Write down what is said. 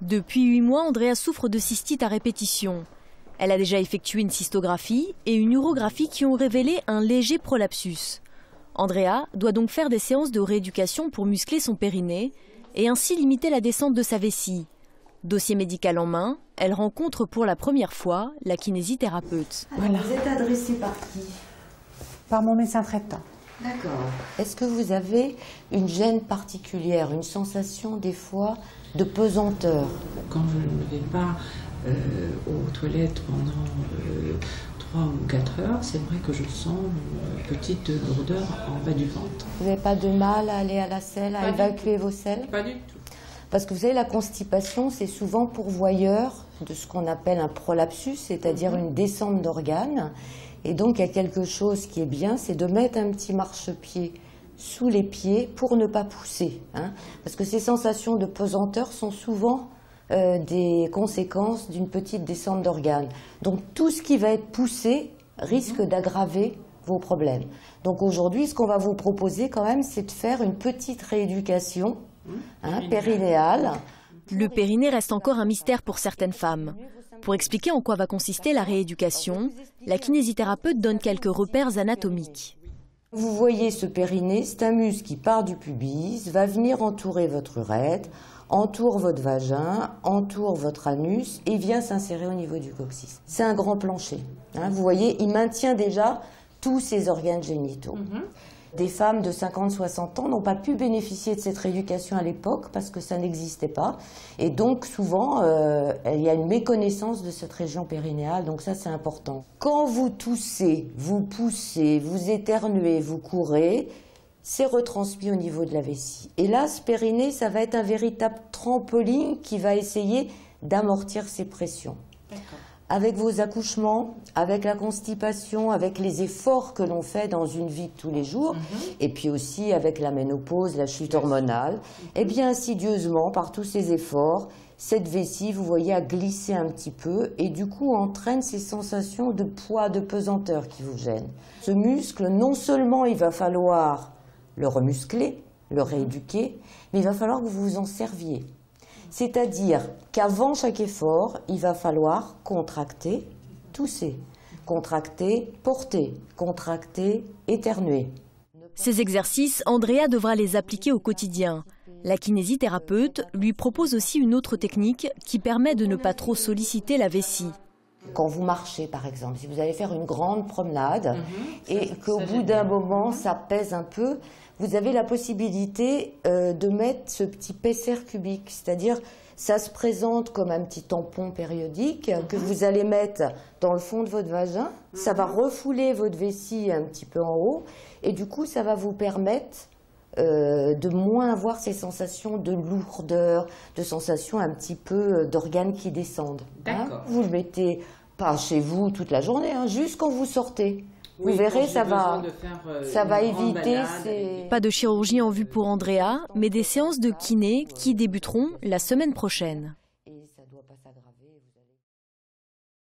Depuis huit mois, Andrea souffre de cystite à répétition. Elle a déjà effectué une cystographie et une urographie qui ont révélé un léger prolapsus. Andrea doit donc faire des séances de rééducation pour muscler son périnée et ainsi limiter la descente de sa vessie. Dossier médical en main, elle rencontre pour la première fois la kinésithérapeute. Voilà. Vous êtes adressée par qui? Par mon médecin traitant. D'accord. Est-ce que vous avez une gêne particulière, une sensation des fois de pesanteur? Quand je ne vais pas euh, aux toilettes pendant 3 euh, ou 4 heures, c'est vrai que je sens une petite lourdeur en bas du ventre. Vous n'avez pas de mal à aller à la selle, à évacuer vos selles? Pas du tout. Parce que vous savez, la constipation, c'est souvent pourvoyeur de ce qu'on appelle un prolapsus, c'est-à-dire mhm. une descente d'organes. Et donc, il y a quelque chose qui est bien, c'est de mettre un petit marchepied sous les pieds pour ne pas pousser. Hein. Parce que ces sensations de pesanteur sont souvent euh, des conséquences d'une petite descente d'organes. Donc, tout ce qui va être poussé risque mhm. d'aggraver vos problèmes. Donc, aujourd'hui, ce qu'on va vous proposer quand même, c'est de faire une petite rééducation Hein, périnéal. Le périnée reste encore un mystère pour certaines femmes. Pour expliquer en quoi va consister la rééducation, la kinésithérapeute donne quelques repères anatomiques. Vous voyez ce périnée, c'est un muscle qui part du pubis, va venir entourer votre urètre, entoure votre vagin, entoure votre anus et vient s'insérer au niveau du coccyx. C'est un grand plancher. Hein. vous voyez, il maintient déjà tous ses organes génitaux. Mhm. Des femmes de 50-60 ans n'ont pas pu bénéficier de cette rééducation à l'époque parce que ça n'existait pas. Et donc souvent, euh, il y a une méconnaissance de cette région périnéale, donc ça c'est important. Quand vous toussez, vous poussez, vous éternuez, vous courez, c'est retransmis au niveau de la vessie. Et là, ce périnée, ça va être un véritable trampoline qui va essayer d'amortir ces pressions. Avec vos accouchements, avec la constipation, avec les efforts que l'on fait dans une vie de tous les jours, mhm. et puis aussi avec la ménopause, la chute hormonale, eh bien insidieusement, par tous ces efforts, cette vessie, vous voyez, a glissé un petit peu et du coup entraîne ces sensations de poids, de pesanteur qui vous gênent. Ce muscle, non seulement il va falloir le remuscler, le rééduquer, mais il va falloir que vous vous en serviez. C'est-à-dire qu'avant chaque effort, il va falloir contracter, tousser, contracter, porter, contracter, éternuer. Ces exercices, Andrea devra les appliquer au quotidien. La kinésithérapeute lui propose aussi une autre technique qui permet de ne pas trop solliciter la vessie. Quand vous marchez, par exemple, si vous allez faire une grande promenade mhm. et qu'au bout d'un moment, ça pèse un peu, vous avez la possibilité euh, de mettre ce petit PCR cubique, c'est-à-dire ça se présente comme un petit tampon périodique que mhm. vous allez mettre dans le fond de votre vagin. Ça va mhm. refouler votre vessie un petit peu en haut et du coup ça va vous permettre euh, de moins avoir ces sensations de lourdeur, de sensations un petit peu euh, d'organes qui descendent. Hein? vous le mettez pas chez vous toute la journée, hein, juste quand vous sortez. Vous verrez, ça va, euh, ça va éviter. Pas de chirurgie en vue pour Andrea, mais des séances de kiné qui débuteront la semaine prochaine.